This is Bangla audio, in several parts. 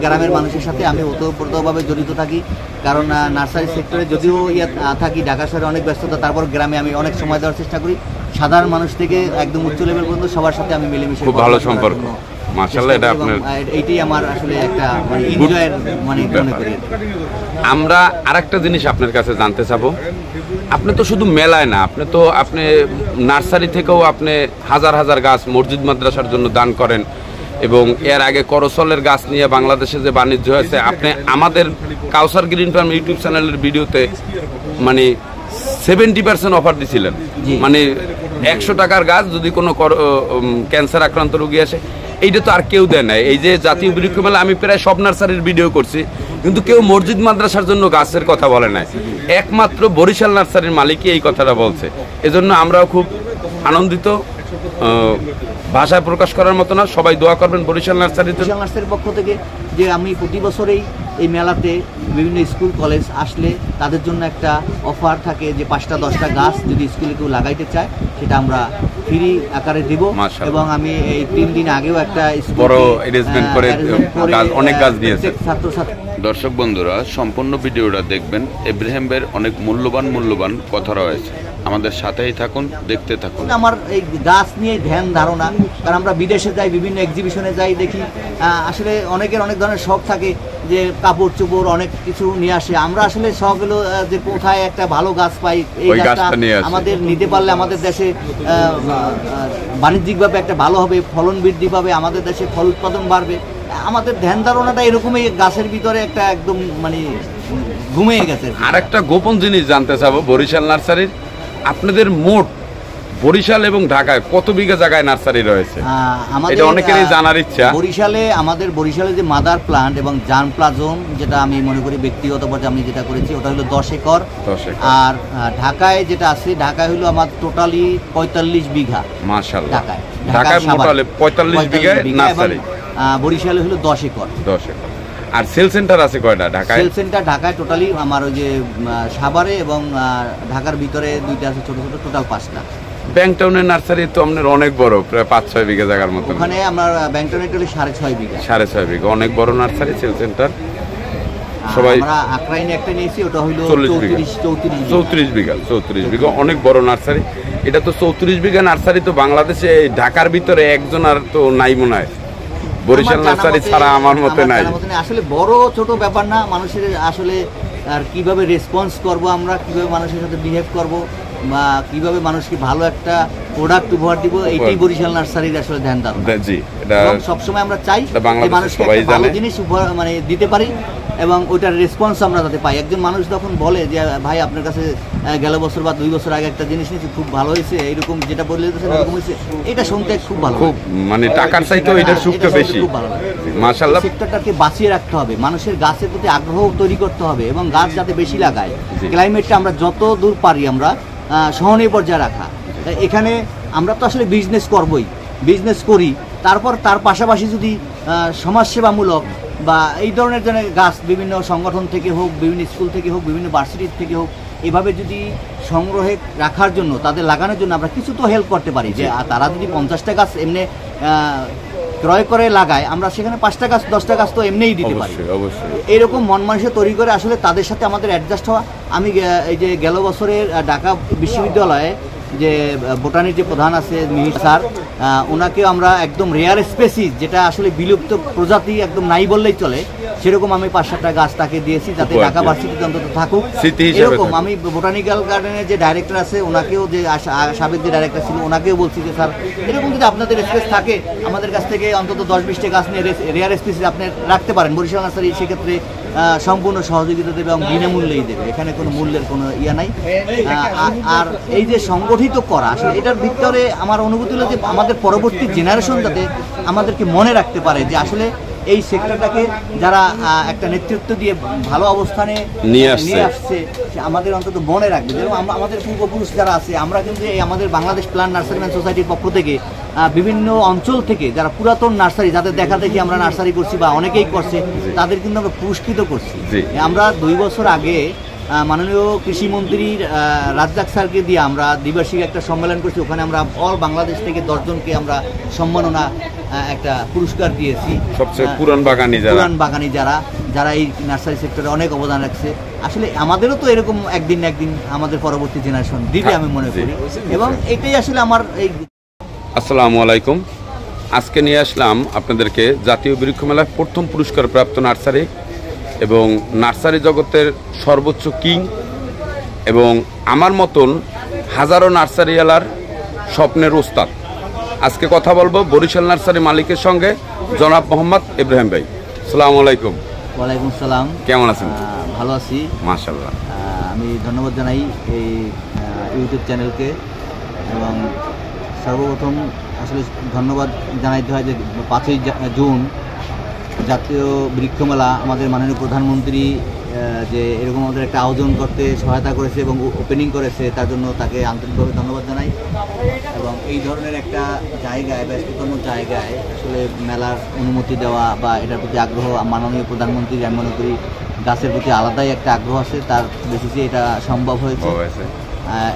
গ্রামের মানুষের সাথে আমি ওতপ্রোতভাবে জড়িত থাকি। কারণ নার্সারি সেক্টরে যদিও ইয়ে থাকি ঢাকা শহরে অনেক ব্যস্ততা তারপর গ্রামে আমি অনেক সময় দেওয়ার চেষ্টা করি। সাধারণ মানুষ থেকে একদম উচ্চ লেভেল পর্যন্ত সবার সাথে আমি মিলেমিশে খুব ভালো সম্পর্ক। মাশাআল্লাহ, এটা আপনার- এইটাই আমার আসলে একটা মানে এনজয়ের মানে মনে করি আমরা আরেকটা জিনিস আপনার কাছে জানতে চাবো। আপনি তো শুধু মেলায় না আপনি তো আপনি নার্সারি থেকেও আপনি হাজার হাজার গাছ মসজিদ মাদ্রাসার জন্য দান করেন। এবং এর আগে করসলের গাছ নিয়ে বাংলাদেশে যে বাণিজ্য হয়েছে আপনি আমাদের কাউসার গ্রিন ফার্ম ইউটিউব চ্যানেলের ভিডিওতে মানে সেভেন্টি পার্সেন্ট অফার দিছিলেন। মানে একশো টাকার গাছ যদি কোনো ক্যান্সার আক্রান্ত রোগী আসে এইটা তো আর কেউ দেয় না এই যে জাতীয় বৃক্ষ মেলা আমি প্রায় সব নার্সারির ভিডিও করছি কিন্তু কেউ মসজিদ মাদ্রাসার জন্য গাছের কথা বলে নাই। একমাত্র বরিশাল নার্সারির মালিকই এই কথাটা বলছে। এজন্য আমরাও খুব আনন্দিত। ভাষায় প্রকাশ করার মতো না সবাই দোয়া করবেন বরিশাল নার্সারিতে। বিশাল নার্সের পক্ষ থেকে যে আমি প্রতি বছরেই এই মেলাতে বিভিন্ন স্কুল কলেজ আসলে তাদের জন্য একটা অফার থাকে যে পাঁচটা দশটা গাছ যদি স্কুলে কেউ লাগাইতে চায় সেটা আমরা ফ্রি আকারে দিব। এবং আমি এই তিন দিন আগেও একটা বড় করে গাছ- অনেক গাছ দিয়েছে। ছাত্রছাত্রী। দর্শক বন্ধুরা সম্পূর্ণ ভিডিওটা দেখবেন। এব্রাহিমের অনেক মূল্যবান মূল্যবান কথা রয়েছে। আমাদের সাথেই থাকুন দেখতে থাকুন। আমার এই গাছ নিয়ে ধ্যান ধারণা কারণ আমরা বিদেশে যাই বিভিন্ন এক্সিবিশনে যাই দেখি আসলে অনেকের অনেক ধরনের শখ থাকে যে কাপড় চোপড় অনেক কিছু নিয়ে আসে। আমরা আসলে শখ হলো যে কোথায় একটা ভালো গাছ পাই এই গাছটা। আমাদের নিতে পারলে আমাদের দেশে বাণিজ্যিকভাবে একটা ভালো হবে ফলন বৃদ্ধি পাবে আমাদের দেশে ফল উৎপাদন বাড়বে। আমাদের ধ্যান ধারণাটা এরকমই গাছের ভিতরে একটা একদম মানে ঘুমিয়ে গেছে। আর একটা গোপন জিনিস জানতে চাবো বরিশাল নার্সারির। আপনাদের মোট বরিশাল এবং ঢাকায় কত বিঘা জায়গায় নার্সারি রয়েছে? আমাদের এটা অনেকেরই জানার ইচ্ছা। বরিশালে আমাদের বরিশালে যে মাদার প্লান্ট এবং জান প্লাজম যেটা আমি মনে করি ব্যক্তিগত পর্যায়ে আমি যেটা করেছি ওটা হলো দশ একর। আর ঢাকায় যেটা আছে ঢাকায় হলো আমার টোটালি পঁয়তাল্লিশ বিঘা। মাশাল্লাহ ঢাকায়। ঢাকায়। পঁয়তাল্লিশ বিঘা নার্সারি। বরিশালে হলো দশ একর। দশ একর। আর সেল সেন্টার আছে কয়টা? ঢাকায়? সেল সেন্টার ঢাকায় টোটালি আমার ওই যে সাভারে এবং ঢাকার ভিতরে দুইটা আছে ছোট ছোট টোটাল পাঁচটা। ব্যাংক টাউনের নার্সারি তো আপনার অনেক বড় প্রায় পাঁচ ছয় বিঘা জায়গার মতো ওখানে আমার ব্যাংটনে টোটালি সাড়ে ছয় বিঘা। সাড়ে ছয় বিঘা অনেক বড় নার্সারি সেল সেন্টার। সবাই- আমরা আকরাইনে একটা নিয়েছি ওটা চল্লিশ বিঘা। চৌত্রিশ চৌত্রিশ বিঘা। চৌত্রিশ বিঘা চৌত্রিশ বিঘা অনেক বড় নার্সারি। এটা তো চৌত্রিশ বিঘা নার্সারি তো বাংলাদেশে ঢাকার ভিতরে একজন আর তো নাই মনে হয়। বরিশাল নার্সারি ছাড়া আমার মতে নাই। আসলে বড় ছোট ব্যাপার না মানুষের আসলে আর কীভাবে রেসপন্স করব আমরা কীভাবে মানুষের সাথে বিহেভ করব বা কীভাবে মানুষকে ভালো একটা প্রোডাক্ট উপহার দিব এইটাই বরিশাল নার্সারির আসলে ধ্যান ধারণা। জি এটা সবসময় আমরা চাই যে মানুষকে ভালো জিনিস উপহার মানে দিতে পারি এবং ওইটার রেসপন্স আমরা যাতে পাই। একজন মানুষ যখন বলে যে ভাই আপনার কাছে গেল বছর বা দুই বছর আগে একটা জিনিস নিয়েছি খুব ভালো হয়েছে এইরকম যেটা বললে এরকম হয়েছে এটা শুনতে খুব ভালো খুব মানে টাকার চাইতেও এটার হ্যাঁ, সুখটা এটা বেশি। খুব ভালো লাগে। মাশাল্লাহ সেক্টরটাকে বাঁচিয়ে রাখতে হবে। মানুষের গাছের প্রতি আগ্রহ তৈরি করতে হবে এবং গাছ যাতে বেশি লাগায়। ক্লাইমেটটা আমরা যত দূর পারি আমরা সহনীয় পর্যায়ে রাখা। এখানে আমরা তো আসলে বিজনেস করবই। বিজনেস করি। তারপর তার পাশাপাশি যদি সমাজসেবামূলক বা এই ধরনের জন্য গাছ বিভিন্ন সংগঠন থেকে হোক বিভিন্ন স্কুল থেকে হোক বিভিন্ন ভার্সিটির থেকে হোক এভাবে যদি সংগ্রহে রাখার জন্য তাদের লাগানোর জন্য আমরা কিছু তো হেল্প করতে পারি যে তারা যদি পঞ্চাশটা গাছ এমনি ক্রয় করে লাগায় আমরা সেখানে পাঁচটা গাছ দশটা গাছ তো এমনিই দিতে পারি। এরকম মন মানুষের তৈরি করে আসলে তাদের সাথে আমাদের অ্যাডজাস্ট হওয়া। আমি এই যে গেল বছরের ঢাকা বিশ্ববিদ্যালয়ে যে বোটানির যে প্রধান আছে মিহির স্যার ওনাকেও ওনাকে আমরা একদম রেয়ার স্পেসিস যেটা আসলে বিলুপ্ত প্রজাতি একদম নাই বললেই চলে। সেরকম আমি পাঁচ সাতটা গাছ তাকে দিয়েছি যাতে ঢাকা। ভার্সিটিতে অন্তত থাকুক। এরকম আমি বোটানিক্যাল গার্ডেনের যে ডাইরেক্টর আছে ওনাকেও যে সাবেক যে ডাইরেক্টর ছিল ওনাকেও বলছি যে স্যার এরকম যদি আপনাদের স্পেস থাকে আমাদের কাছ থেকে অন্তত দশ বিশটা গাছ নিয়ে রেয়ার স্পেসিস আপনি রাখতে পারেন। বরিশাল নার্সারি সেক্ষেত্রে সম্পূর্ণ সহযোগিতা দেবে এবং বিনামূল্যেই দেবে। এখানে কোনো মূল্যের কোনো ইয়া নাই। আর এই যে সংগঠিত করা আসলে এটার ভিতরে আমার অনুভূতি হলো যে আমাদের পরবর্তী জেনারেশন যাতে আমাদেরকে মনে রাখতে পারে যে আসলে এই সেক্টরটাকে যারা একটা নেতৃত্ব দিয়ে ভালো অবস্থানে নিয়ে আসছে। নিয়ে আসছে। সে আমাদের অন্তত মনে রাখবে। যেরকম আমরা আমাদের পূর্বপুরুষ যারা আছে আমরা কিন্তু এই আমাদের বাংলাদেশ প্লান্ট নার্সারিম্যান সোসাইটির পক্ষ থেকে বিভিন্ন অঞ্চল থেকে যারা পুরাতন নার্সারি যাদের দেখা দেখি আমরা নার্সারি করছি বা অনেকেই করছে তাদের কিন্তু আমরা পুরস্কৃত করছি। আমরা দুই বছর আগে মাননীয় কৃষিমন্ত্রীর আহ, রাজ্জাক স্যারকে দিয়ে আমরা দ্বিবার্ষিক একটা সম্মেলন করছি। ওখানে আমরা অল বাংলাদেশ থেকে দশজনকে আমরা সম্মাননা একটা পুরস্কার দিয়েছি। সবচেয়ে পুরান বাগানি যারা। পুরান বাগানি যারা যারা এই নার্সারি সেক্টরে অনেক অবদান রাখছে। আসলে আমাদেরও তো এরকম একদিন না একদিন আমাদের পরবর্তী জেনারেশন দিবে আমি মনে করি। এবং এটাই আসলে আমার এই আসসালামু আলাইকুম। আজকে নিয়ে আসলাম আপনাদেরকে জাতীয় বৃক্ষ মেলায় প্রথম পুরস্কার প্রাপ্ত নার্সারি এবং নার্সারি জগতের সর্বোচ্চ কিং এবং আমার মতন হাজারো নার্সারিওয়ালার স্বপ্নের ওস্তাদ। আজকে কথা বলব বরিশাল নার্সারি মালিকের সঙ্গে জনাব মোহাম্মদ ইব্রাহিম ভাই। সালাম আলাইকুম। ওয়ালাইকুম সালাম। কেমন আছেন? ভালো আছি। মাশাল্লাহ আমি ধন্যবাদ জানাই এই ইউটিউব চ্যানেলকে এবং সর্বপ্রথম আসলে ধন্যবাদ জানাইতে হয় যে পাঁচই জুন জাতীয় বৃক্ষমেলা আমাদের মাননীয় প্রধানমন্ত্রী যে এরকম আমাদের একটা আয়োজন করতে সহায়তা করেছে এবং ওপেনিং করেছে, তার জন্য তাকে আন্তরিকভাবে ধন্যবাদ জানাই। এবং এই ধরনের একটা জায়গায়, ব্যস্ততম জায়গায় আসলে মেলার অনুমতি দেওয়া বা এটার প্রতি আগ্রহ মাননীয় প্রধানমন্ত্রীর, আমি মনে করি গাছের প্রতি আলাদাই একটা আগ্রহ আছে, তার বেসিসে এটা সম্ভব হয়েছে।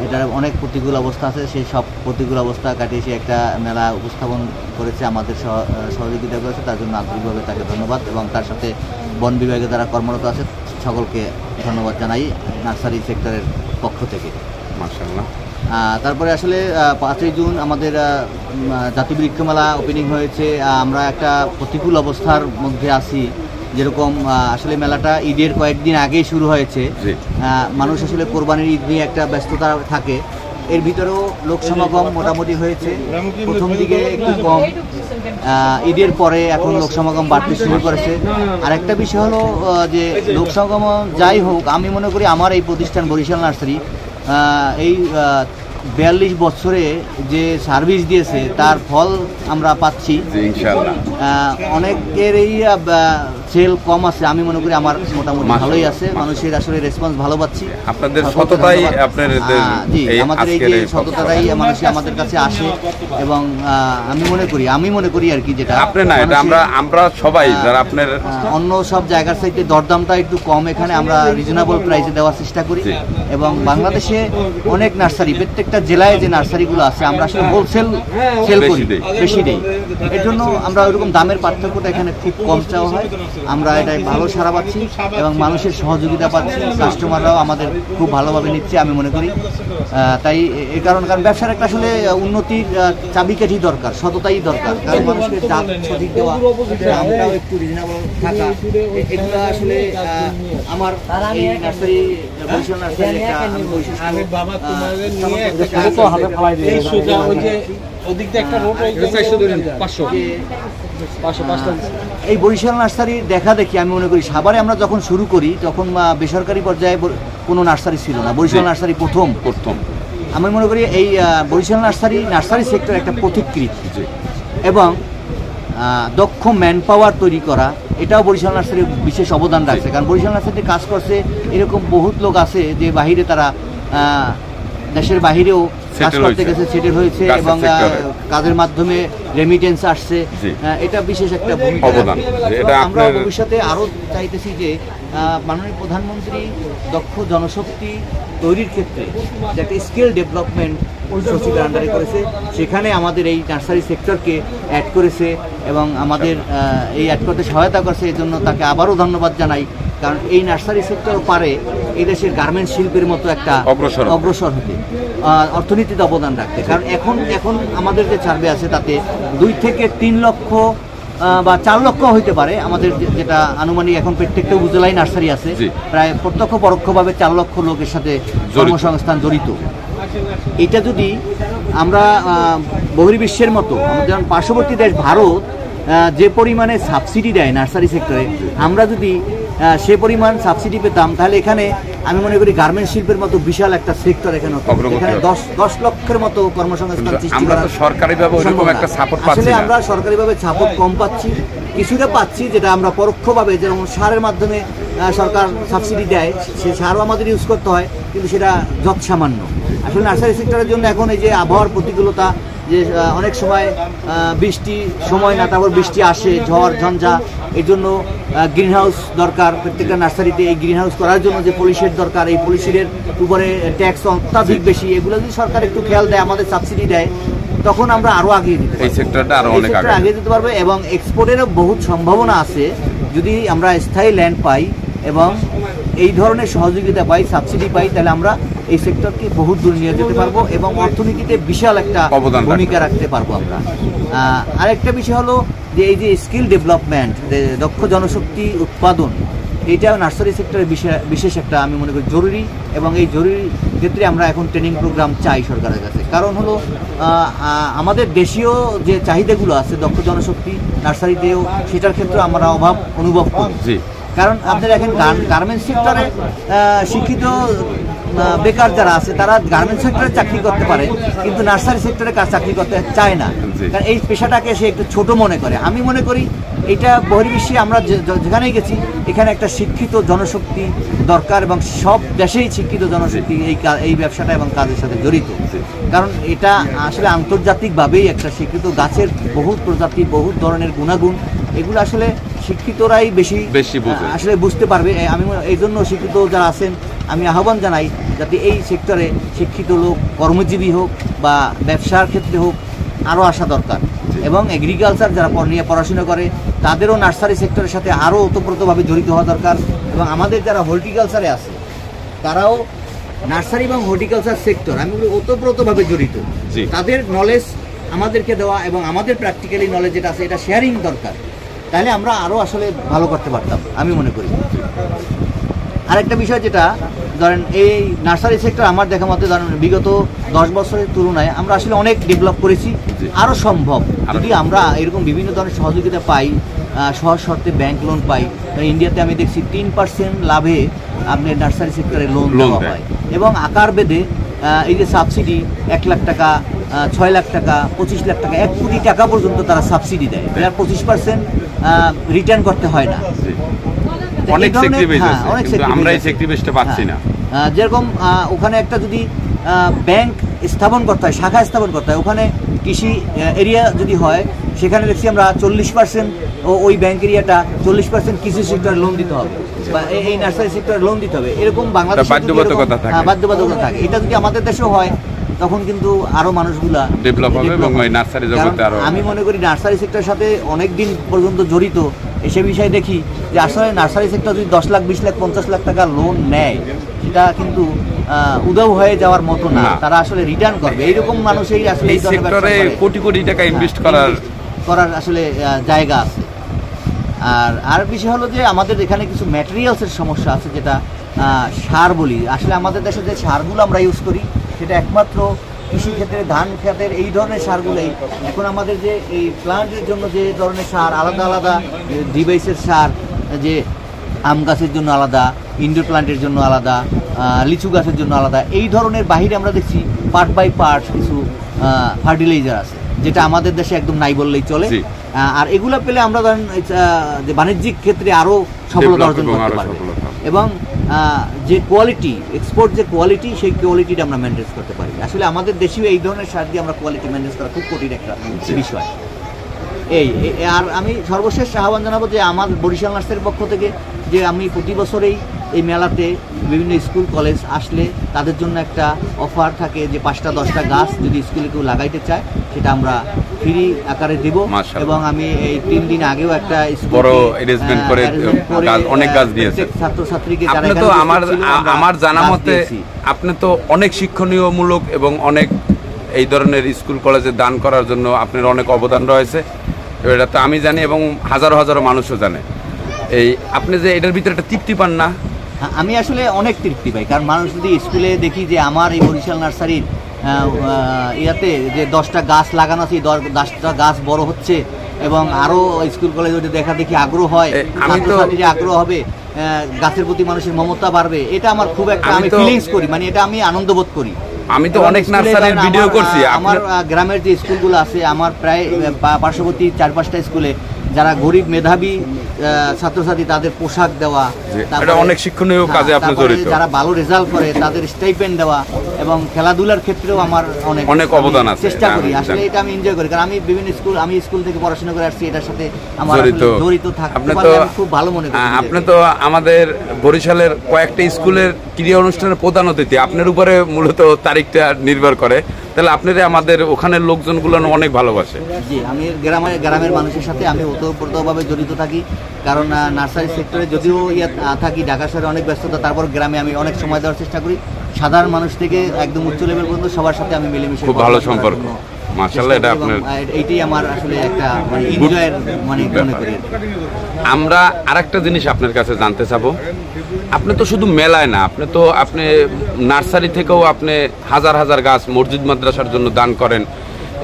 এটার অনেক প্রতিকূল অবস্থা আছে। সেই সব প্রতিকূল অবস্থা কাটিয়ে সে একটা মেলা উপস্থাপন করেছে আমাদের সহ- সহযোগিতা করেছে। তার জন্য আন্তরিকভাবে তাকে ধন্যবাদ এবং তার সাথে বন বিভাগে যারা কর্মরত আছে সকলকে ধন্যবাদ জানাই নার্সারি সেক্টরের পক্ষ থেকে। তারপরে আসলে পাঁচই জুন আমাদের জাতীয় বৃক্ষমেলা ওপেনিং হয়েছে। আমরা একটা প্রতিকূল অবস্থার মধ্যে আছি। যেরকম আসলে মেলাটা ঈদের কয়েকদিন আগেই শুরু হয়েছে। মানুষ আসলে কোরবানির ঈদ নিয়ে একটা ব্যস্ততা থাকে। এর ভিতরেও লোক সমাগম মোটামুটি হয়েছে। প্রথম দিকে একটু কম। ঈদের পরে এখন লোক সমাগম বাড়তে শুরু করেছে। আর একটা বিষয় হলো যে লোক সমাগম যাই হোক আমি মনে করি আমার এই প্রতিষ্ঠান বরিশাল নার্সারি এই বিয়াল্লিশ বছরে যে সার্ভিস দিয়েছে তার ফল আমরা পাচ্ছি। অনেকের এই সেল কম আছে আমি মনে করি আমার মোটামুটি ভালোই আছে। মানুষের আসলে রেসপন্স ভালো পাচ্ছি। আপনাদের সততাই। আপনাদের জি আমাদের এই যে সততাটাই মানুষ আমাদের কাছে আসে এবং আমি মনে করি আমি মনে করি আর কি যেটা আপনি না এটা আমরা আমরা সবাই যারা আপনার অন্য সব জায়গার চাইতে দরদামটা একটু কম এখানে আমরা রিজনেবল প্রাইসে দেওয়ার চেষ্টা করি। এবং বাংলাদেশে অনেক নার্সারি প্রত্যেকটা জেলায় যে নার্সারিগুলো আছে আমরা আসলে হোলসেল সেল করি বেশি দেই। এর জন্য আমরা ওইরকম দামের পার্থক্যটা এখানে খুব কম চাওয়া হয়। আমরা এটাই ভালো সারা পাচ্ছি এবং মানুষের সহযোগিতা পাচ্ছি। কাস্টমাররাও আমাদের খুব ভালোভাবে নিচ্ছে আমি মনে করি। তাই এ- কারণ কারণ ব্যবসার একটা আসলে উন্নতির চাবিকাঠি দরকার সততাই দরকার। কারণ মানুষকে দাম সঠিক দেওয়া দামটাও একটু রিজনেবল থাকা এগুলো আসলে আমার এই নার্সারি নার্সারি একটা বৈশিষ্ট্য। ওদিক দিয়ে একটা রোড পাঁচশো। পাঁচটা এই বরিশাল নার্সারি দেখা দেখি আমি মনে করি সাভারে আমরা যখন শুরু করি তখন বেসরকারি পর্যায়ে কোনো নার্সারি ছিল না। বরিশাল নার্সারি প্রথম। প্রথম। আমি মনে করি এই বরিশাল নার্সারি নার্সারি সেক্টর একটা পথিকৃত এবং দক্ষ ম্যান পাওয়ার তৈরি করা এটাও বরিশাল নার্সারির বিশেষ অবদান রাখছে। কারণ বরিশাল নার্সারিতে কাজ করছে এরকম বহুত লোক আছে যে বাহিরে তারা দেশের বাহিরেও কাজ করতে গেছে সেটেল হয়েছে এবং। কাজের মাধ্যমে রেমিটেন্স আসছে। এটা বিশেষ একটা ভূমিকা অবদান। এটা আমরা ভবিষ্যতে আরও চাইতেছি যে মাননীয় প্রধানমন্ত্রী দক্ষ জনশক্তি তৈরির ক্ষেত্রে যে একটা স্কিল ডেভেলপমেন্ট সচিবের আন্ডারে করেছে সেখানে আমাদের এই নার্সারি সেক্টরকে অ্যাড করেছে এবং আমাদের এই অ্যাড করতে সহায়তা করছে। এই জন্য তাকে আবারও ধন্যবাদ জানাই। কারণ এই নার্সারি সেক্টর পারে এই দেশের গার্মেন্ট শিল্পের মতো একটা অগ্রসর হতে। অগ্রসর হতে। অর্থনীতিতে অবদান রাখতে। কারণ এখন এখন আমাদের যে সার্ভে আছে তাতে দুই থেকে তিন লক্ষ বা চার লক্ষ হইতে পারে। আমাদের যেটা আনুমানিক এখন প্রত্যেকটা উপজেলায় নার্সারি আছে। প্রায় প্রত্যক্ষ পরোক্ষভাবে চার লক্ষ লোকের সাথে কর্মসংস্থান জড়িত। এটা যদি আমরা বহির্বিশ্বের মতো আমাদের যেমন পার্শ্ববর্তী দেশ ভারত যে পরিমাণে সাবসিডি দেয় নার্সারি সেক্টরে আমরা যদি সে পরিমাণ সাবসিডি পেতাম। তাহলে এখানে আমি মনে করি গার্মেন্ট শিল্পের মতো বিশাল একটা সেক্টর এখানে হতো। এখানে দশ দশ লক্ষের মতো কর্মসংস্থান সৃষ্টি আমরা সরকারিভাবে একটা support পাচ্ছি আসলে আমরা সরকারিভাবে সাপোর্ট কম পাচ্ছি। কিছুটা পাচ্ছি যেটা আমরা পরোক্ষভাবে যেমন সারের মাধ্যমে সরকার সাবসিডি দেয় সে সারও আমাদের ইউজ করতে হয় কিন্তু সেটা যৎসামান্য। আসলে নার্সারি সেক্টরের জন্য এখন এই যে আবহাওয়ার প্রতিকূলতা যে অনেক সময় বৃষ্টি সময় না তারপর বৃষ্টি আসে ঝড় ঝঞ্ঝা এর জন্য গ্রিন হাউস দরকার। প্রত্যেকটা নার্সারিতে এই গ্রিন হাউস করার জন্য যে পলিশের দরকার এই পলিশের উপরে ট্যাক্স অত্যাধিক বেশি এগুলো যদি সরকার একটু খেয়াল দেয় আমাদের সাবসিডি দেয় তখন আমরা আরও আগিয়ে দিতে এই সেক্টরটা আরও অনেক আগে আগে যেতে পারবে এবং এক্সপোর্টেরও বহুত সম্ভাবনা আছে। যদি আমরা স্থায়ী ল্যান্ড পাই এবং এই ধরনের সহযোগিতা পাই সাবসিডি পাই তাহলে আমরা এই সেক্টরকে বহুত দূর নিয়ে যেতে পারব এবং অর্থনীতিতে বিশাল একটা ভূমিকা রাখতে পারব আমরা। আরেকটা বিষয় হলো যে এই যে স্কিল ডেভেলপমেন্ট দক্ষ জনশক্তি উৎপাদন এইটাও নার্সারি সেক্টরের বিশেষ একটা আমি মনে করি জরুরি এবং এই জরুরি ক্ষেত্রে আমরা এখন ট্রেনিং প্রোগ্রাম চাই সরকারের কাছে। কারণ হলো আমাদের দেশীয় যে চাহিদাগুলো আছে দক্ষ জনশক্তি নার্সারিতেও সেটার ক্ষেত্রে আমরা অভাব অনুভব করি। কারণ আপনি দেখেন গার্মেন্টস সেক্টরে শিক্ষিত বেকার যারা আছে তারা গার্মেন্টস সেক্টরে চাকরি করতে পারে কিন্তু নার্সারি সেক্টরে কাজ চাকরি করতে চায় না। কারণ এই পেশাটাকে সে একটু ছোট মনে করে। আমি মনে করি এটা বহির্বিশ্বে আমরা যেখানেই গেছি এখানে একটা শিক্ষিত জনশক্তি দরকার এবং সব দেশেই শিক্ষিত জনশক্তি এই এই ব্যবসাটা এবং কাজের সাথে জড়িত। কারণ এটা আসলে আন্তর্জাতিকভাবেই একটা শিক্ষিত গাছের বহুত প্রজাতি বহুত ধরনের গুণাগুণ। এগুলো আসলে শিক্ষিতরাই বেশি বেশি আসলে বুঝতে পারবে। আমি এই জন্য শিক্ষিত যারা আছেন আমি আহ্বান জানাই যাতে এই সেক্টরে শিক্ষিত লোক কর্মজীবী হোক বা ব্যবসার ক্ষেত্রে হোক আরও আসা দরকার। এবং এগ্রিকালচার যারা নিয়ে পড়াশোনা করে তাদেরও নার্সারি সেক্টরের সাথে আরও ওতপ্রোতভাবে জড়িত হওয়া দরকার এবং আমাদের যারা হর্টিকালচারে আছে তারাও নার্সারি এবং হর্টিকালচার সেক্টর আমি বলি ওতপ্রোতভাবে জড়িত তাদের নলেজ আমাদেরকে দেওয়া এবং আমাদের প্র্যাকটিক্যালি নলেজ যেটা আছে এটা শেয়ারিং দরকার। তাহলে আমরা আরও আসলে ভালো করতে পারতাম আমি মনে করি। আরেকটা বিষয় যেটা ধরেন এই নার্সারি সেক্টর আমার দেখা মতে ধরেন বিগত দশ বছরের তুলনায় আমরা আসলে অনেক ডেভেলপ করেছি আরও সম্ভব। যদি আমরা এরকম বিভিন্ন ধরনের সহযোগিতা পাই সহজ শর্তে ব্যাংক লোন পাই ইন্ডিয়াতে আমি দেখছি তিন পার্সেন্ট লাভে আপনি নার্সারি সেক্টরে লোন দেওয়া হয়। এবং আকার বেদে এই যে সাবসিডি এক লাখ টাকা ছয় লাখ টাকা পঁচিশ লাখ টাকা এক কোটি টাকা পর্যন্ত তারা সাবসিডি দেয়। আর পঁচিশ পার্সেন্ট রিটার্ন করতে হয় না। অনেক হ্যাঁ, আমরা এই টা পাচ্ছি হ্যাঁ। না। যেরকম ওখানে একটা যদি ব্যাংক স্থাপন করতে হয় শাখা স্থাপন করতে হয় ওখানে কৃষি এরিয়া যদি হয় সেখানে দেখছি আমরা চল্লিশ পার্সেন্ট ওই ব্যাংক এরিয়াটা চল্লিশ পার্সেন্ট কৃষি সেক্টরে লোন দিতে হবে বা এই- নার্সারি সেক্টরে লোন দিতে হবে এরকম বাংলাদেশ বাধ্যবাধকতা থাকে। বাধ্যবাধকতা থাকে এটা যদি আমাদের দেশেও হয় তখন কিন্তু আরও মানুষগুলা Develop হবে এবং ওই নার্সারি জগতে আরো- আমি মনে করি নার্সারি সেক্টরের সাথে অনেক দিন পর্যন্ত জড়িত সে বিষয়ে দেখি যে আসলে নার্সারি সেক্টর যদি দশ লাখ বিশ লাখ পঞ্চাশ লাখ টাকা লোন নেয় সেটা কিন্তু উদাও হয়ে যাওয়ার মতো না। তারা আসলে রিটার্ন করবে। এইরকম মানুষই আসলে এই সেক্টরে কোটি কোটি টাকা ইনভেস্ট হ্যাঁ, করার করার আসলে জায়গা আছে। আর আর বিষয় হলো যে আমাদের এখানে কিছু ম্যাটেরিয়ালসের সমস্যা আছে যেটা সার বলি। আসলে আমাদের দেশে যে সারগুলো আমরা ইউজ করি সেটা একমাত্র কৃষি ক্ষেত্রে ধান ক্ষেতের এই ধরনের সারগুলোই এখন আমাদের যে এই প্লান্টের জন্য যে ধরনের সার আলাদা আলাদা ডিভাইসের সার যে আম গাছের জন্য আলাদা ইনডোর প্লান্টের জন্য আলাদা লিচু গাছের জন্য আলাদা এই ধরনের বাহিরে আমরা দেখছি পার্ট বাই পার্ট কিছু ফার্টিলাইজার আছে যেটা আমাদের দেশে একদম নাই বললেই চলে। আর এগুলো পেলে আমরা ধরেন যে বাণিজ্যিক ক্ষেত্রে আরও সফলতা অর্জন করতে পারবে। এবং যে কোয়ালিটি এক্সপোর্ট যে কোয়ালিটি সেই কোয়ালিটিটা আমরা মেনটেন করতে পারি। আসলে আমাদের দেশেও এই ধরনের সার দিয়ে আমরা কোয়ালিটি ম্যানেজ করা খুব কঠিন একটা বিষয়। এই আর আমি সর্বশেষ আহ্বান জানাব যে আমার বরিশাল নার্সারির পক্ষ থেকে যে আমি প্রতি বছরেই এই মেলাতে বিভিন্ন স্কুল কলেজ আসলে তাদের জন্য একটা অফার থাকে যে পাঁচটা দশটা গাছ যদি স্কুলে কেউ লাগাইতে চায় সেটা আমরা ফ্রি আকারে দেব। এবং আমি এই তিন দিন আগেও একটা বড় করে, গাছ- অনেক গাছ। প্রত্যেক ছাত্রছাত্রীকে আপনি তো আমার আমরা আমার জানা মতে আপনি তো অনেক শিক্ষণীয়মূলক এবং অনেক এই ধরনের স্কুল কলেজে দান করার জন্য আপনার অনেক অবদান রয়েছে। এটা তো আমি জানি এবং হাজারো হাজারো মানুষও জানে। এই আপনি যে এটার ভিতরে একটা তৃপ্তি পান না? আমি আসলে অনেক তৃপ্তি পাই কারণ মানুষ যদি স্কুলে দেখি যে আমার এই বরিশাল নার্সারির ইয়াতে যে দশটা গাছ লাগানো আছে দশ- দশটা গাছ বড় হচ্ছে এবং আরও স্কুল কলেজে ওটা দেখা দেখি আগ্রহ হয় আমি তো- আগ্রহ হবে গাছের প্রতি মানুষের মমতা বাড়বে এটা আমার খুব একটা আমি আমি ফিলিংস করি মানে এটা আমি আনন্দ বোধ করি। আমি তো অনেক নার্সারির ভিডিও করছি। আমার গ্রামের যে স্কুলগুলো আছে আমার প্রায় পার্শ্ববর্তী চার পাঁচটা স্কুলে যারা গরিব মেধাবী ছাত্রছাত্রী তাদের পোশাক দেওয়া অনেক শিক্ষণীয় কাজে হ্যাঁ, আপনি জড়িত। যারা ভালো রেজাল্ট করে তাদের স্টাইপেন্ড দেওয়া এবং খেলাধুলার ক্ষেত্রেও আমার অনেক অনেক অবদান আছে, চেষ্টা করি। আসলে এটা আমি এনজয় করি। কারণ আমি বিভিন্ন স্কুল আমি স্কুল থেকে পড়াশোনা করে আসছি এটার সাথে আমার জড়িত। জড়িত থাকতে আমি খুব ভালো মনে করি আপনি তো আমাদের বরিশালের কয়েকটা স্কুলের ক্রীড়া অনুষ্ঠানের প্রধান অতিথি। আপনার উপরে মূলত তারিখটা নির্ভর করে। তাহলে আপনারা আমাদের ওখানের লোকজনগুলো অনেক ভালোবাসে। জি আমি গ্রামের গ্রামের মানুষের সাথে আমি ওতপ্রোতভাবে জড়িত থাকি। কারণ নার্সারি সেক্টরে যদিও ইয়ে থাকি ঢাকা শহরে অনেক ব্যস্ততা তারপর গ্রামে আমি অনেক সময় দেওয়ার চেষ্টা করি। সাধারণ মানুষ থেকে একদম উচ্চ লেভেল পর্যন্ত সবার সাথে আমি মিলেমিশে খুব ভালো সম্পর্ক। মাশাআল্লাহ, এটা আপনার- এইটাই আমার আসলে একটা মানে এনজয়ের মানে মনে করি আমরা আরেকটা জিনিস আপনার কাছে জানতে চাবো। আপনি তো শুধু মেলায় না আপনি তো আপনি নার্সারি থেকেও আপনি হাজার হাজার গাছ মসজিদ মাদ্রাসার জন্য দান করেন।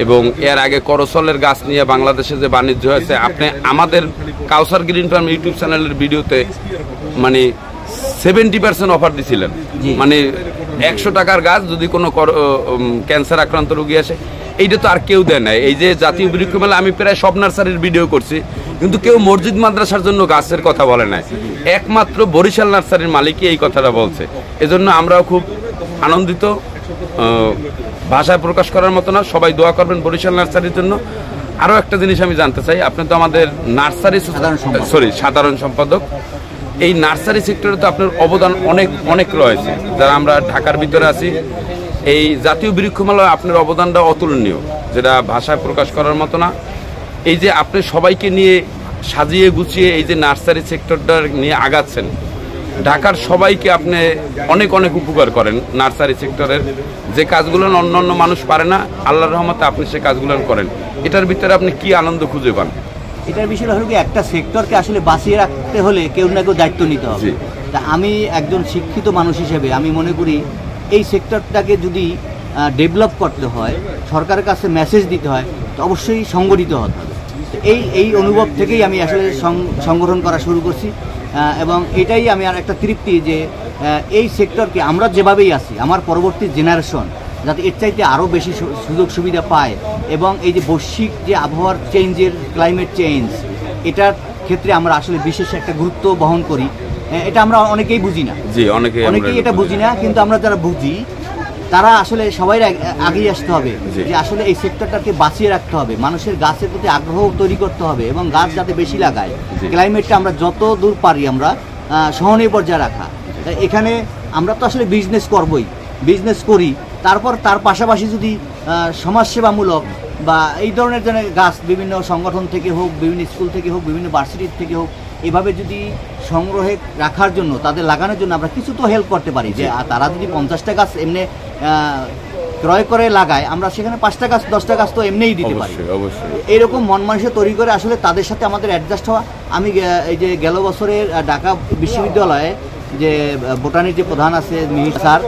এবং এর আগে করসলের গাছ নিয়ে বাংলাদেশে যে বাণিজ্য হয়েছে আপনি আমাদের কাউসার গ্রিন ফার্ম ইউটিউব চ্যানেলের ভিডিওতে মানে সেভেন্টি পার্সেন্ট অফার দিছিলেন। মানে একশো টাকার গাছ যদি কোনো ক্যান্সার আক্রান্ত রোগী আসে এইটা তো আর কেউ দেয় না এই যে জাতীয় বৃক্ষ মেলা আমি প্রায় সব নার্সারির ভিডিও করছি কিন্তু কেউ মসজিদ মাদ্রাসার জন্য গাছের কথা বলে নাই। একমাত্র বরিশাল নার্সারির মালিকই এই কথাটা বলছে। এজন্য আমরাও খুব আনন্দিত। ভাষায় প্রকাশ করার মতো না সবাই দোয়া করবেন বরিশাল নার্সারির জন্য। আরও একটা জিনিস আমি জানতে চাই আপনি তো আমাদের নার্সারি সরি সাধারণ সম্পাদক। এই নার্সারি সেক্টরে তো আপনার অবদান অনেক অনেক রয়েছে। যারা আমরা ঢাকার ভিতরে আছি এই জাতীয় বৃক্ষমেলায় আপনার অবদানটা অতুলনীয় যেটা ভাষায় প্রকাশ করার মতো না। এই যে আপনি সবাইকে নিয়ে সাজিয়ে গুছিয়ে এই যে নার্সারি সেক্টরটা নিয়ে আগাচ্ছেন ঢাকার সবাইকে আপনি অনেক অনেক উপকার করেন নার্সারি সেক্টরের। যে কাজগুলো অন্য অন্য মানুষ পারে না আল্লাহর রহমতে আপনি সে কাজগুলো করেন। এটার ভিতরে আপনি কি আনন্দ খুঁজে পান? এটার বিষয় হলো কি একটা সেক্টরকে আসলে বাঁচিয়ে রাখতে হলে কেউ না কেউ দায়িত্ব নিতে হবে। তা আমি একজন শিক্ষিত মানুষ হিসেবে আমি মনে করি এই সেক্টরটাকে যদি ডেভেলপ করতে হয় সরকারের কাছে মেসেজ দিতে হয় তো অবশ্যই সংগঠিত হতে হবে। এই এই অনুভব থেকেই আমি আসলে সংগঠন করা শুরু করছি। এবং এটাই আমি আর একটা তৃপ্তি যে এই সেক্টরকে আমরা যেভাবেই আছি আমার পরবর্তী জেনারেশন যাতে এর চাইতে আরও বেশি সুযোগ সুবিধা পায় এবং এই যে বৈশ্বিক যে আবহাওয়ার চেঞ্জের ক্লাইমেট চেঞ্জ এটার ক্ষেত্রে আমরা আসলে বিশেষ একটা গুরুত্ব বহন করি। এটা আমরা অনেকেই বুঝি না। জি অনেকেই অনেকেই এটা বুঝি না। কিন্তু আমরা যারা বুঝি তারা আসলে সবাই আগেই আসতে হবে। যে আসলে এই সেক্টরটাকে বাঁচিয়ে রাখতে হবে। মানুষের গাছের প্রতি আগ্রহ তৈরি করতে হবে এবং গাছ যাতে বেশি লাগায়। ক্লাইমেটটা আমরা যত দূর পারি আমরা সহনীয় পর্যায়ে রাখা। এখানে আমরা তো আসলে বিজনেস করবই বিজনেস করি। তারপর তার পাশাপাশি যদি সমাজসেবামূলক বা এই ধরনের যেন গাছ বিভিন্ন সংগঠন থেকে হোক বিভিন্ন স্কুল থেকে হোক বিভিন্ন ভার্সিটির থেকে হোক এভাবে যদি সংগ্রহে রাখার জন্য তাদের লাগানোর জন্য আমরা কিছু তো হেল্প করতে পারি যে তারা যদি পঞ্চাশটা গাছ এমনি ক্রয় করে লাগায় আমরা সেখানে পাঁচটা গাছ দশটা গাছ তো এমনিই দিতে পারি। এরকম মন মানুষের তৈরি করে আসলে তাদের সাথে আমাদের অ্যাডজাস্ট হওয়া আমি এই যে গেল বছরের ঢাকা বিশ্ববিদ্যালয়ে যে বোটানির যে প্রধান আছে মিহির স্যার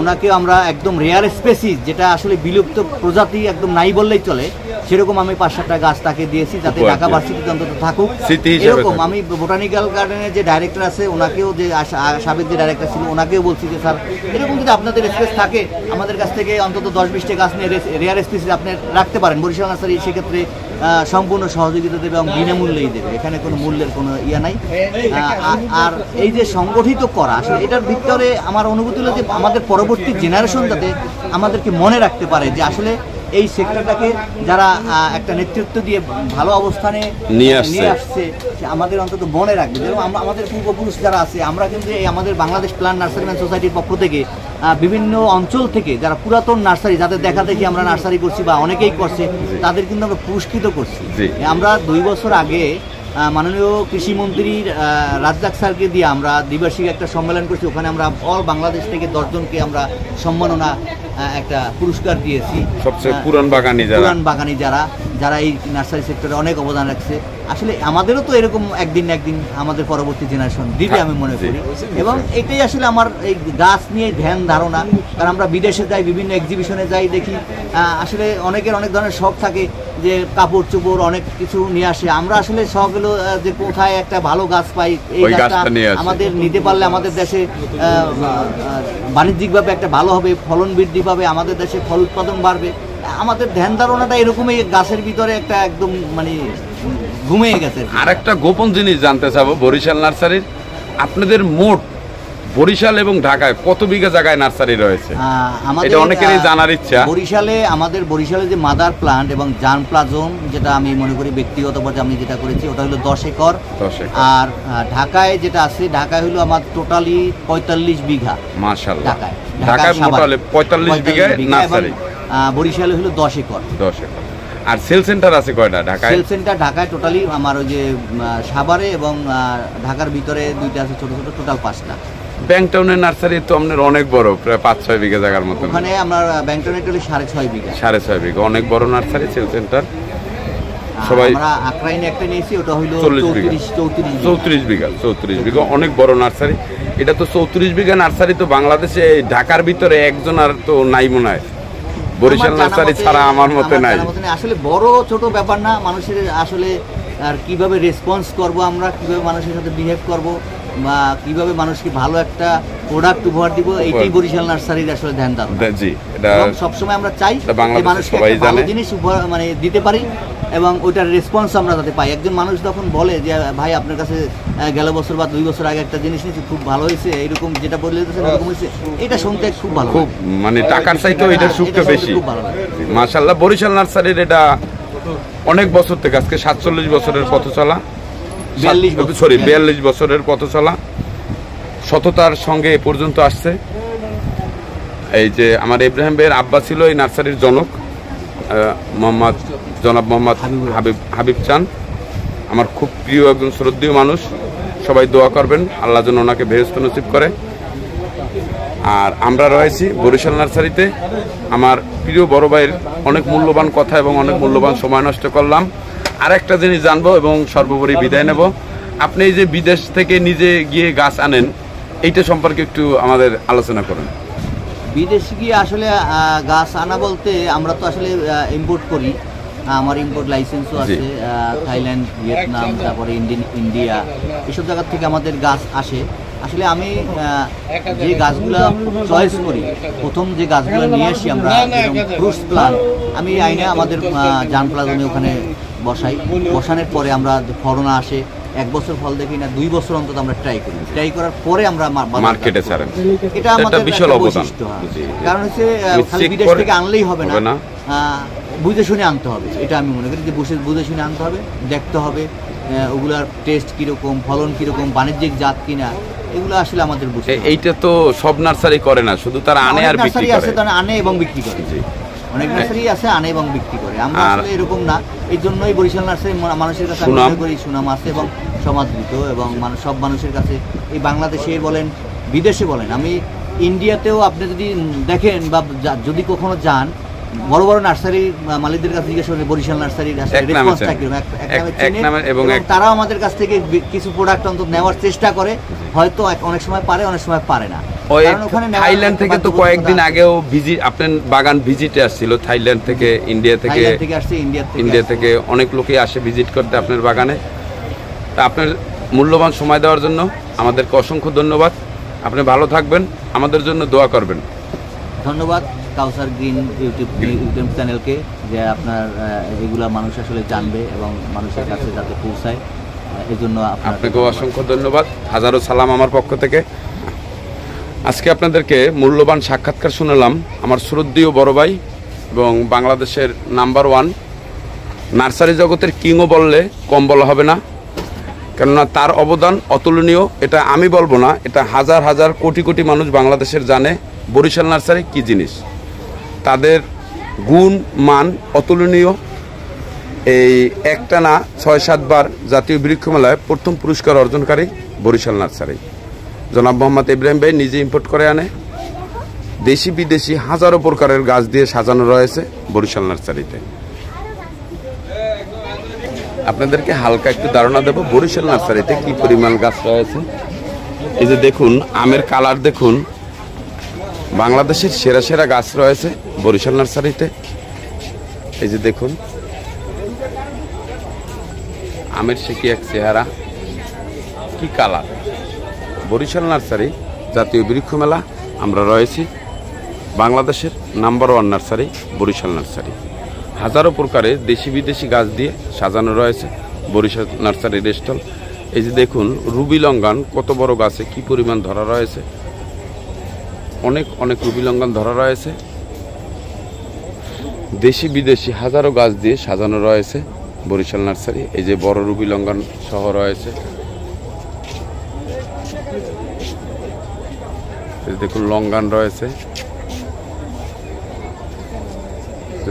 ওনাকেও আমরা একদম রেয়ার স্পেসিস যেটা আসলে বিলুপ্ত প্রজাতি একদম নাই বললেই চলে সেরকম আমি পাঁচ সাতটা গাছ তাকে দিয়েছি যাতে ঢাকা। ভার্সিটিতে অন্তত থাকুক। এরকম আমি বোটানিক্যাল গার্ডেনের যে ডাইরেক্টর আছে ওনাকেও যে সাবেক যে ডাইরেক্টর ছিল ওনাকেও বলছি যে স্যার এরকম যদি আপনাদের স্পেস থাকে আমাদের কাছ থেকে অন্তত দশ বিশটা গাছ নিয়ে রেয়ার স্পেসিস আপনি রাখতে পারেন। বরিশাল নার্সারি সেক্ষেত্রে সম্পূর্ণ সহযোগিতা দেবে এবং বিনামূল্যেই দেবে। এখানে কোনো মূল্যের কোনো ইয়া নাই। আর এই যে সংগঠিত করা আসলে এটার ভিতরে আমার অনুভূতি হলো যে আমাদের পরবর্তী জেনারেশন যাতে আমাদেরকে মনে রাখতে পারে যে আসলে এই সেক্টরটাকে যারা একটা নেতৃত্ব দিয়ে ভালো অবস্থানে নিয়ে আসছে। আমাদের অন্তত মনে রাখবে। যেরকম আমরা আমাদের পূর্বপুরুষ যারা আছে আমরা কিন্তু এই আমাদের বাংলাদেশ প্লান্ট নার্সারিম্যান সোসাইটির পক্ষ থেকে বিভিন্ন অঞ্চল থেকে যারা পুরাতন নার্সারি যাদের দেখা দেখি আমরা নার্সারি করছি বা অনেকেই করছে তাদের কিন্তু আমরা পুরস্কৃত করছি। আমরা দুই বছর আগে মাননীয় কৃষিমন্ত্রীর রাজ্জাক স্যারকে দিয়ে আমরা দ্বিবার্ষিক একটা সম্মেলন করছি। ওখানে আমরা অল বাংলাদেশ থেকে দশজনকে আমরা সম্মাননা একটা পুরস্কার দিয়েছি। সবচেয়ে পুরান বাগানি যারা। পুরান বাগানি যারা যারা এই নার্সারি সেক্টরে অনেক অবদান রাখছে। আসলে আমাদেরও তো এরকম একদিন না একদিন আমাদের পরবর্তী জেনারেশন দিবে আমি মনে করি। এবং এটাই আসলে আমার এই গাছ নিয়ে ধ্যান ধারণা। কারণ আমরা বিদেশে যাই বিভিন্ন এক্সিবিশনে যাই দেখি আসলে অনেকের অনেক ধরনের শখ থাকে। যে কাপড় চোপড় অনেক কিছু নিয়ে আসে। আমরা আসলে আহ, যে কোথায় একটা ভালো গাছ পাই এই গাছটা। আমাদের নিতে পারলে আমাদের দেশে বাণিজ্যিকভাবে একটা ভালো হবে ফলন বৃদ্ধি পাবে আমাদের দেশে ফল উৎপাদন বাড়বে। আমাদের ধ্যান ধারণাটা এরকমই গাছের ভিতরে একটা একদম মানে ঘুমিয়ে গেছে আর একটা গোপন জিনিস জানতে চাবো বরিশাল নার্সারির। আপনাদের মোট বরিশাল এবং ঢাকায় কত বিঘা জায়গায় নার্সারি রয়েছে? এটা অনেকেরই জানার ইচ্ছা। বরিশালে আমাদের বরিশালে যে মাদার প্লান্ট এবং জান প্লাজম যেটা আমি মনে করি ব্যক্তিগত পর্যায়ে আমি যেটা করেছি ওটা হলো দশ একর। দশ একর। আর ঢাকায় যেটা আছে ঢাকায় হলো আমার টোটালি পঁয়তাল্লিশ বিঘা। মাশাল্লাহ ঢাকায়। ঢাকায়। মোটালে পঁয়তাল্লিশ বিঘা নার্সারি। বরিশালে হলো দশ একর। দশ একর। আর সেল সেন্টার আছে কয়টা ঢাকায়? সেল সেন্টার ঢাকায় টোটালি আমার ওই যে সাভারে এবং ঢাকার ভিতরে দুইটা আছে ছোট ছোট টোটাল পাঁচটা। ব্যাংটাউনের নার্সারি তো আপনার অনেক বড় প্রায় পাঁচ ছয় বিঘা জায়গার মতো ওখানে আমরা সাড়ে ছয় বিঘা সাড়ে ছয় বিঘা অনেক বড় নার্সারি সেল সেন্টার সবাই- আমরা আকরাইনে একটা নিয়েছি ওটা হইল 40 বিঘা। চৌত্রিশ চৌত্রিশ বিঘা। চৌত্রিশ বিঘা অনেক বড় নার্সারি এটা তো চৌত্রিশ বিঘা নার্সারি তো বাংলাদেশে ঢাকার ভিতরে একজন আর তো নাই মনে হয় বরিশাল নার্সারি ছাড়া আমার মতে নেই। আসলে বড় ছোট ব্যাপার না মানুষের আসলে আর কীভাবে রেসপন্স করব আমরা কীভাবে মানুষের সাথে বিহেভ করব বা কীভাবে মানুষকে ভালো একটা প্রোডাক্ট উপহার দিব এইটাই বরিশাল নার্সারির আসলে ধ্যান দাম জি এটা সবসময় আমরা চাই মানুষকে একটা ভালো জিনিস উপহার মানে দিতে পারি এবং ওইটার রেসপন্স আমরা যাতে পাই। একজন মানুষ যখন বলে যে ভাই আপনার কাছে গেল বছর বা দুই বছর আগে একটা জিনিস নিয়েছি খুব ভালো হয়েছে এরকম যেটা বলে দিতেছেন এরকম হয়েছে। এটা শুনতে খুব ভালো খুব। মানে টাকার চাইতেও এটা হ্যাঁ, সুখটা বেশি। মাশাল্লাহ বরিশাল নার্সারির এটা অনেক বছর থেকে আজকে সাতচল্লিশ বছরের পথ চলা 42 বছর। সরি বিয়াল্লিশ বছরের পথ চলা সততার সঙ্গে এ পর্যন্ত আসছে। এই যে আমার ইব্রাহিম ভাইয়ের আব্বা ছিল এই নার্সারির জনক মোহাম্মদ জনাব মোহাম্মদ হাবিব হাবিব চান আমার খুব প্রিয় একজন শ্রদ্ধেয় মানুষ। সবাই দোয়া করবেন আল্লাহ যেন ওনাকে বেহস্ত নসিব করে। আর আমরা রয়েছি বরিশাল নার্সারিতে। আমার প্রিয় বড় ভাইয়ের অনেক মূল্যবান কথা এবং অনেক মূল্যবান সময় নষ্ট করলাম। আর একটা জিনিস জানব এবং সর্বোপরি বিদায় নেব। আপনি এই যে বিদেশ থেকে নিজে গিয়ে গাছ আনেন এইটা সম্পর্কে একটু আমাদের আলোচনা করুন। বিদেশে গিয়ে আসলে গাছ আনা বলতে আমরা তো আসলে ইম্পোর্ট করি। আমার ইম্পোর্ট লাইসেন্সও আছে থাইল্যান্ড ভিয়েতনাম তারপরে ইন্ডিয়ান ইন্ডিয়া এসব জায়গার থেকে আমাদের গাছ আসে। আসলে আমি যে গাছগুলো চয়েস করি প্রথম যে গাছগুলো নিয়ে আসি আমরা ফ্রুটস প্লান্ট আমি আইনে আমাদের জান প্লাজমে ওখানে বসাই। বসানোর পরে আমরা ফলনা আসে এক বছর ফল দেখি না দুই বছর অন্তত আমরা ট্রাই করি। ট্রাই করার পরে আমরা মার্কেটে ছাড়েন। এটা আমাদের বিশাল অবদান। হ্যাঁ। কারণ হচ্ছে খালি বিদেশ থেকে আনলেই হবে না। বুঝে শুনে আনতে হবে এটা আমি মনে করি যে বসে বুঝে শুনে আনতে হবে দেখতে হবে ওগুলার টেস্ট কীরকম ফলন কীরকম বাণিজ্যিক জাত কিনা এগুলো আসলে আমাদের বুঝতে এইটা তো সব নার্সারি করে না শুধু তারা আনে আর বিক্রি করে। আনে এবং বিক্রি করে। অনেক নার্সারি আছে আনে এবং বিক্রি করে। আমরা আসলে এরকম না। এই জন্যই বরিশাল নার্সারি মানুষের কাছে। করি সুনাম আছে এবং সমাদৃত এবং মানুষ সব মানুষের কাছে। এই বাংলাদেশে বলেন বিদেশে বলেন আমি ইন্ডিয়াতেও আপনি যদি দেখেন বা যদি কখনো যান বড় বড় নার্সারি মালিকদের কাছে জিজ্ঞেস বরিশাল নার্সারির রেসপন্সটা কীরকম এক নামে এবং তারাও আমাদের কাছ থেকে কিছু প্রোডাক্ট অন্তত নেওয়ার চেষ্টা করে। হয়তো অনেক সময় পারে অনেক সময় পারে না। থাইল্যান্ড থেকে তো কয়েকদিন আগেও ভিজিট আপনার বাগান ভিজিটে আসছিল থাইল্যান্ড থেকে ইন্ডিয়া থেকে। ইন্ডিয়া থেকে থেকে অনেক লোকই আসে ভিজিট করতে আপনার বাগানে। তা আপনার মূল্যবান সময় দেওয়ার জন্য আমাদেরকে অসংখ্য ধন্যবাদ। আপনি ভালো থাকবেন আমাদের জন্য দোয়া করবেন। ধন্যবাদ। কাউসার গ্রিন ইউটিউব ইউটিউব চ্যানেলকে যে আপনার এগুলা মানুষ আসলে জানবে এবং মানুষের কাছে যাতে পৌঁছায় এই জন্য আপনাকেও অসংখ্য ধন্যবাদ। হাজারো সালাম আমার পক্ষ থেকে। আজকে আপনাদেরকে মূল্যবান সাক্ষাৎকার শুনলাম আমার শ্রদ্ধেয় বড় ভাই এবং বাংলাদেশের নাম্বার ওয়ান। নার্সারি জগতের কিংও বললে কম বলা হবে না কেননা তার অবদান অতুলনীয়। এটা আমি বলব না এটা হাজার হাজার কোটি কোটি মানুষ বাংলাদেশের জানে বরিশাল নার্সারি কি জিনিস। তাদের গুণ, মান অতুলনীয়। এই একটা না, ছয় সাতবার জাতীয় বৃক্ষমেলায় প্রথম পুরস্কার অর্জনকারী বরিশাল নার্সারি। জনাব মোহাম্মদ ইব্রাহিম ভাই নিজে ইম্পোর্ট করে আনে। দেশি, বিদেশি হাজারো প্রকারের গাছ দিয়ে সাজানো রয়েছে বরিশাল নার্সারিতে। আপনাদেরকে হালকা একটু ধারণা দেবো, বরিশাল নার্সারিতে কি পরিমাণ গাছ রয়েছে? এই যে দেখুন, আমের কালার দেখুন। বাংলাদেশের সেরা সেরা গাছ রয়েছে বরিশাল নার্সারিতে। এই যে দেখুন। আমের সে এক চেহারা? কি কালার? বরিশাল নার্সারি, জাতীয় বৃক্ষ মেলা, আমরা রয়েছি বাংলাদেশের number one nursery, Barishal nursery. হাজারো প্রকারের দেশি বিদেশি গাছ দিয়ে সাজানো রয়েছে বরিশাল নার্সারির স্টল এই যে দেখুন, রুবি লঙ্গান, কত বড় গাছে কি পরিমাণ ধরা রয়েছে। অনেক অনেক রুবি লঙ্ঘন ধরা রয়েছে। দেশি বিদেশি হাজারো গাছ দিয়ে সাজানো রয়েছে বরিশাল নার্সারি। এই যে বড় রুবি লঙ্ঘন সহ রয়েছে। দেখুন লঙ্গান রয়েছে।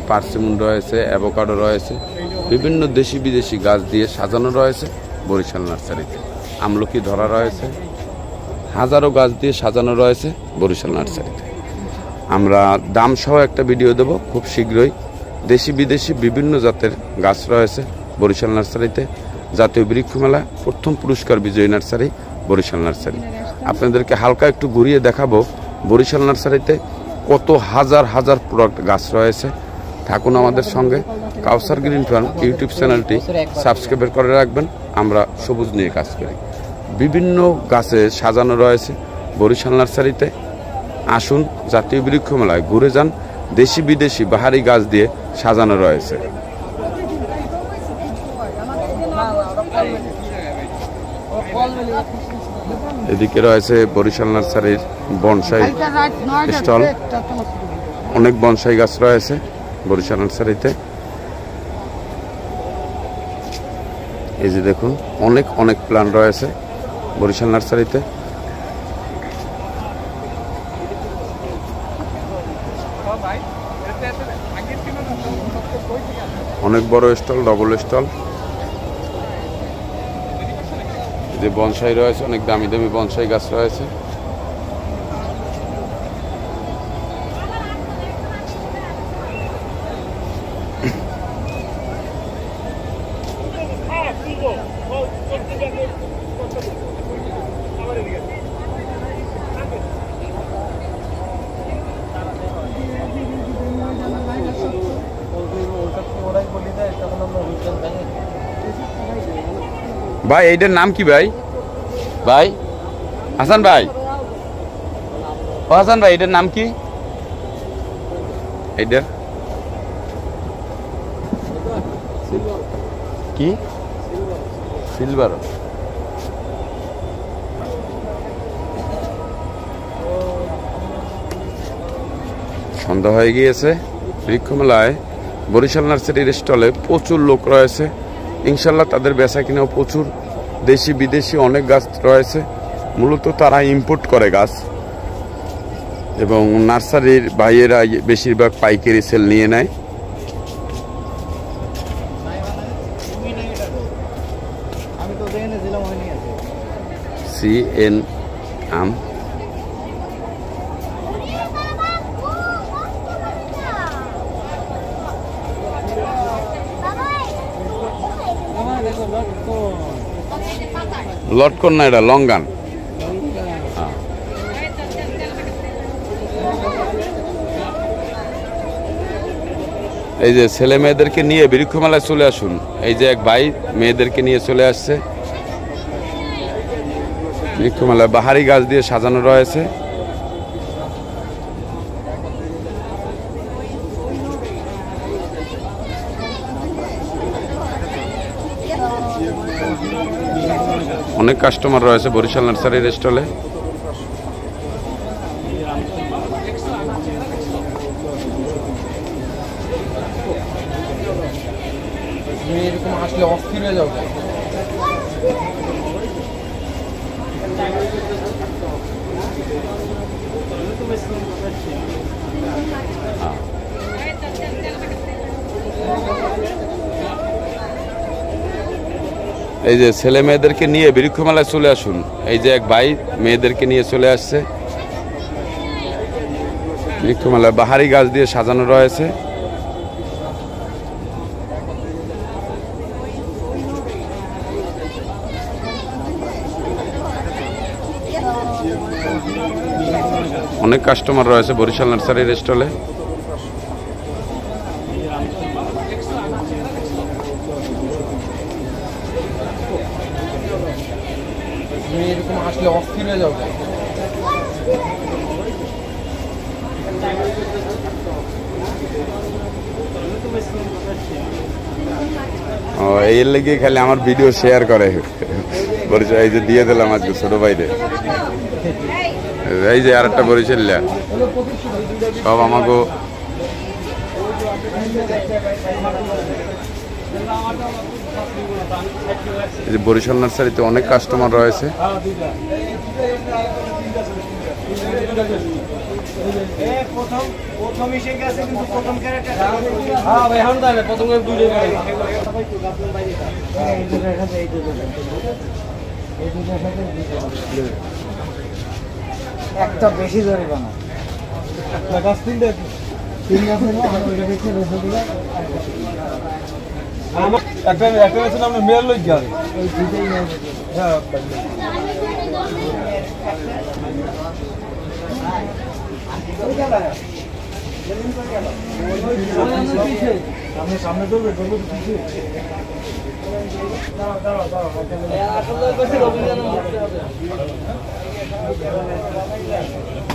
পার্সিমন রয়েছে, অ্যাভোকাডো রয়েছে। বিভিন্ন দেশি বিদেশি গাছ দিয়ে সাজানো রয়েছে বরিশাল নার্সারিতে। আমলকি ধরা রয়েছে। হাজারো গাছ দিয়ে সাজানো রয়েছে বরিশাল নার্সারিতে। আমরা দাম সহ একটা ভিডিও দেব খুব শীঘ্রই। দেশি বিদেশি বিভিন্ন জাতের গাছ রয়েছে বরিশাল নার্সারিতে। জাতীয় বৃক্ষ মেলা প্রথম পুরস্কার বিজয়ী নার্সারি, বরিশাল নার্সারি। আপনাদেরকে হালকা একটু ঘুরিয়ে দেখাবো বরিশাল নার্সারিতে কত হাজার হাজার প্রোডাক্ট গাছ রয়েছে। থাকুন আমাদের সঙ্গে। কাউসার গ্রিন ফার্ম ইউটিউব চ্যানেলটি সাবস্ক্রাইব করে রাখবেন। আমরা সবুজ নিয়ে কাজ করি। বিভিন্ন গাছে সাজানো রয়েছে। বরিশাল নার্সারিতে আসুন, জাতীয় বৃক্ষ মেলায় ঘুরে যান। দেশি বিদেশি বাহারি গাছ দিয়ে সাজানো রয়েছে। এদিকে রয়েছে বরিশাল নার্সারির বনসাই স্টল। অনেক বনসাই গাছ রয়েছে বরিশাল নার্সারিতে। এই যে দেখুন, অনেক অনেক প্ল্যান রয়েছে। বরিশাল নার্সারিতে। অনেক বড় স্টল ডবল স্টল। যে বনসাই রয়েছে, অনেক দামি দামি বনসাই গাছ রয়েছে। ভাই, এইটার নাম কি ভাই? ভাই, হাসান ভাই। ও হাসান ভাই এটার নাম কি? এইটার। কি? সিলভার। সন্ধ্যা হয়ে গিয়েছে। বৃক্ষমেলায় বরিশাল নার্সারির স্টলে প্রচুর লোক রয়েছে। ইনশাল্লাহ তাদের বেচা কিনেও প্রচুর। দেশি বিদেশি অনেক গাছ রয়েছে। মূলত তারা ইম্পোর্ট করে গাছ। এবং নার্সারির ভাইয়েরা বেশিরভাগ পাইকারি সেল নিয়ে নেয়। আমি তো দেখে ছিলাম হয়নি আছে সি এন আম লটকন না এটা লঙ্গান। গান এই যে ছেলে মেয়েদেরকে নিয়ে বৃক্ষমেলায় চলে আসুন। এই যে এক ভাই মেয়েদেরকে নিয়ে চলে আসছে। বৃক্ষমেলায় বাহারি গাছ দিয়ে সাজানো রয়েছে। অনেক কাস্টমার রয়েছে বরিশাল নার্সারির স্টলে এই যে ছেলে মেয়েদেরকে নিয়ে বৃক্ষমেলায় চলে আসুন। এই যে এক ভাই মেয়েদেরকে নিয়ে চলে আসছে। বৃক্ষমেলায় বাহারি গাছ দিয়ে সাজানো রয়েছে। অনেক কাস্টমার রয়েছে বরিশাল নার্সারির স্টলে এরকম আসলে অস্থির হয়ে যাও কেন? ও, এর লেগে খালি আমার ভিডিও শেয়ার করে। বরিশাল এই যে দিয়ে দিলাম আজকে ছোট ভাইরে। এই যে আর একটা বরিশাল্লা সব আমাকে এই যে বরিশাল নার্সারিতে অনেক কাস্টমার রয়েছে। গেছে একটা বেশি ধরে বানা তিন গাছ তিন রেখে দিলে আমার একটা একটা আছে আমরা এই দুটোই নিয়ে হ্যাঁ সামনে সামনে চলবে চলবে পিছিয়ে এটা কি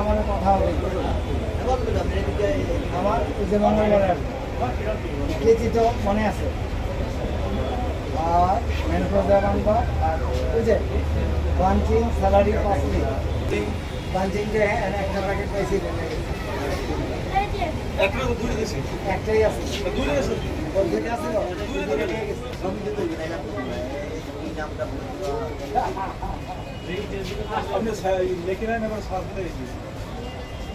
আমার কথা হবে আমার যে মঙ্গলবার তো মনে আছে আর মেনফোজা বাংলা আর ওই যে পাঞ্চিং স্যালারি পাঁচটি পাঞ্চিং যে একটা প্যাকেট পাইছি একটা দুটো দেশে একটাই আছে দুটো দেশে অর্ধেক আছে না? দুটো দিয়ে গেছে। সবই তো তৈরি, তাই না? এই নামটা আপনি লেখে নেন এবার সাত দিতে গেছি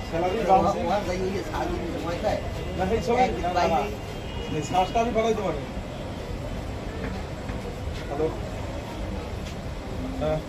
স্যালারি ওখানে যাই ওই যে সারাদিন সময় দেয়। না সেই সব একদিন বাইরে শ্বাসটা আমি পাঠাইতে পারি হ্যালো হ্যাঁ